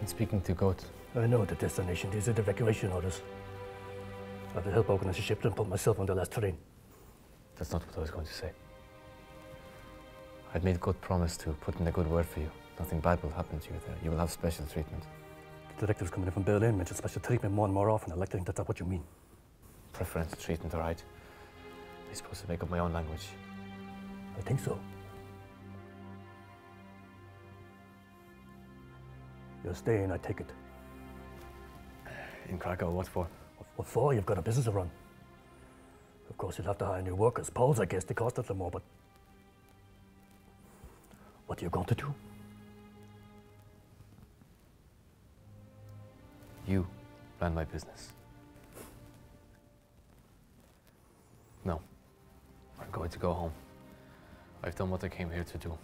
been speaking to Goeth. I know the destination. These are the evacuation orders. I have to help organize the ship and put myself on the last train. That's not what I was going to say. I'd made good promise to put in a good word for you. Nothing bad will happen to you there. You will have special treatment. The director's coming in from Berlin mentioned special treatment more and more often. I'd like to think that's what you mean. Preferential treatment, all right. I'm supposed to make up my own language. I think so. You're staying, I take it. In Krakow, what for? What for? You've got a business to run. Of course, you'll have to hire new workers. Poles, I guess, they cost a little more, but what are you going to do? You ran my business. No. I'm going to go home. I've done what I came here to do.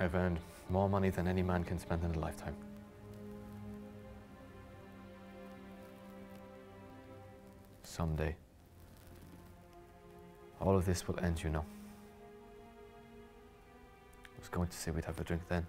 I've earned more money than any man can spend in a lifetime. Someday, all of this will end, you know. I was going to say we'd have a drink then.